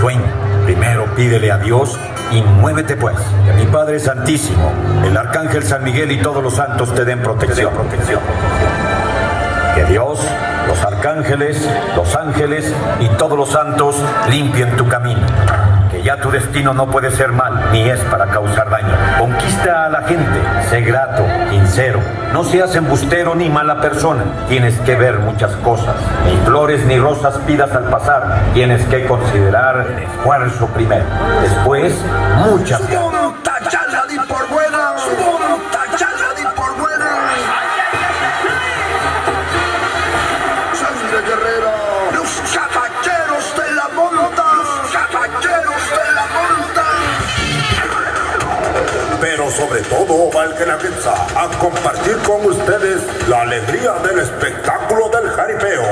sueño. Primero pídele a Dios y muévete pues. Que mi Padre Santísimo, el Arcángel San Miguel y todos los santos te den protección. protección. Que Dios, los arcángeles, los ángeles y todos los santos limpien tu camino. Ya tu destino no puede ser mal, ni es para causar daño. Conquista a la gente, sé grato, sincero. No seas embustero ni mala persona. Tienes que ver muchas cosas. Ni flores ni rosas pidas al pasar. Tienes que considerar el esfuerzo primero. Después, muchas Tachala sobre todo, valga la pizza, a compartir con ustedes la alegría del espectáculo del jaripeo.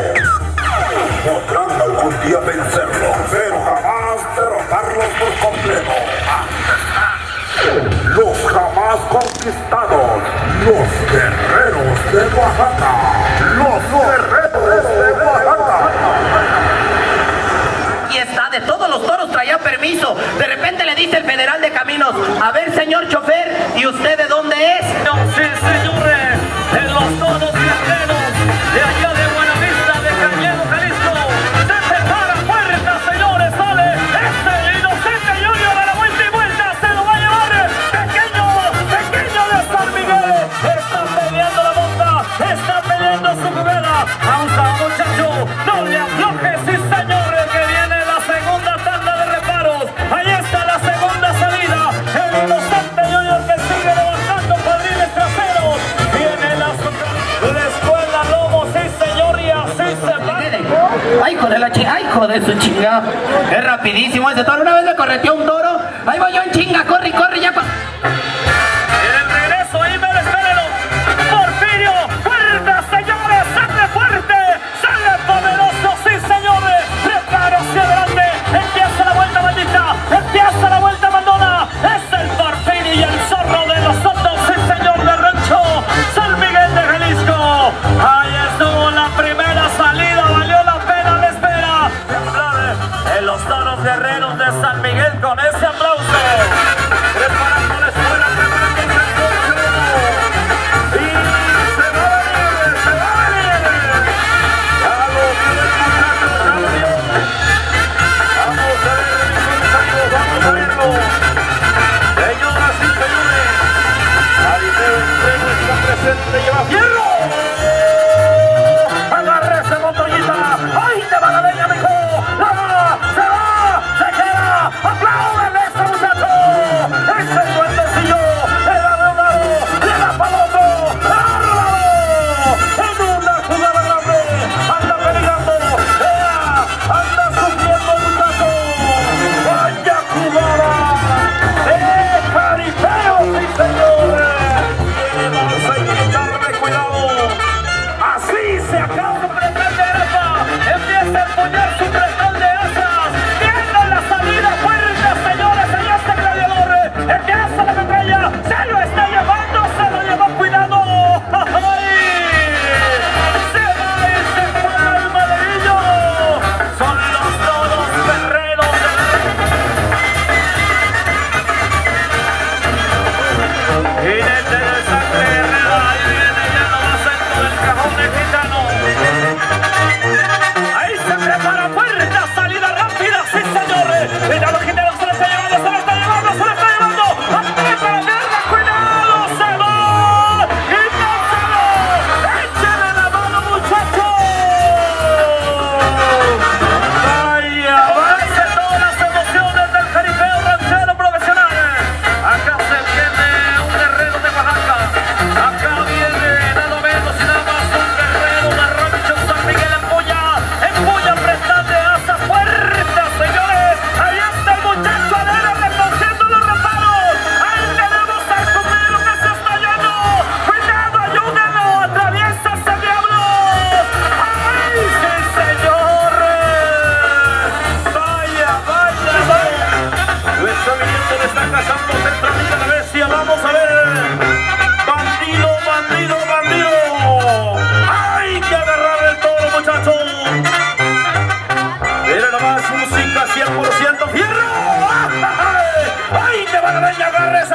Podrán algún día vencerlo, pero jamás derrotarlos por completo. Los jamás conquistados, los guerreros de Oaxaca, los guerreros de Oaxaca. Y está, de todos los toros traía permiso. De repente le dice el federal de caminos, a ver señor chofer, ¿y usted de dónde es? Hijo la ay, hijo de su chinga. Es rapidísimo ese toro. Una vez le correteó un toro. Ahí voy yo en chinga, corre, corre, ya. Con ese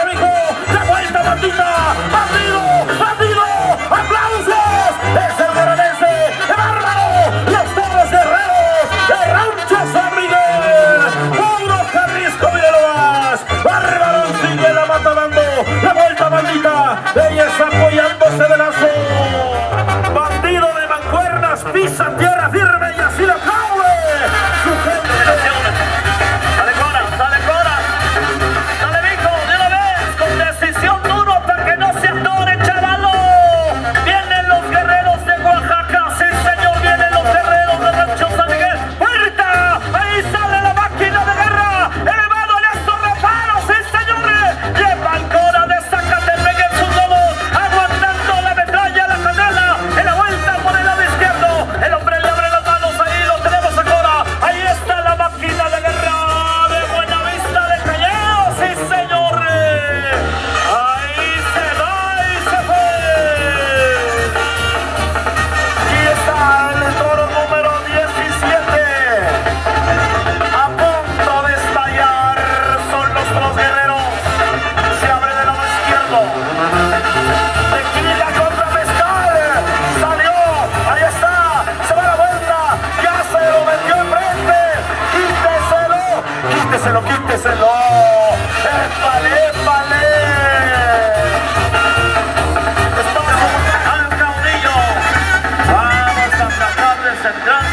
amigo! ¡La vuelta, bandita! Santana.